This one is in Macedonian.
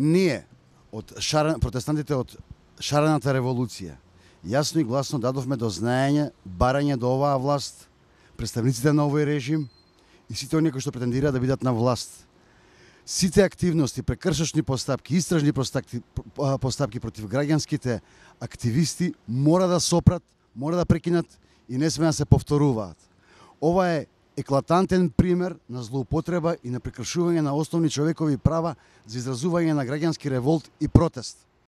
Ние, од шарен, протестантите од шарената револуција, јасно и гласно дадовме до знаење, барање до оваа власт, представниците на овој режим и сите оние кои што претендираат да бидат на власт. Сите активности, прекршочни постапки, истражни постапки, постапки против граѓанските активисти мора да сопрат, мора да прекинат и не сме да се повторуваат. Ова е еклатантен пример на злоупотреба и на прекршување на основни човекови права за изразување на граѓански револт и протест.